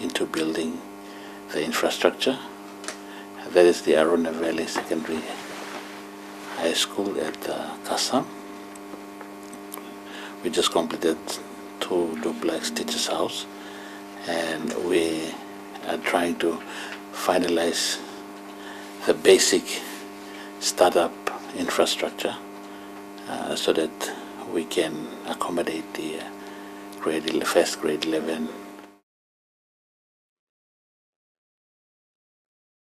into building the infrastructure. That is the Aruna Valley Secondary High School at uh, Kassam. We just completed two duplex teachers' house, and we are trying to finalize the basic startup infrastructure uh, so that we can accommodate the uh, grade first grade 11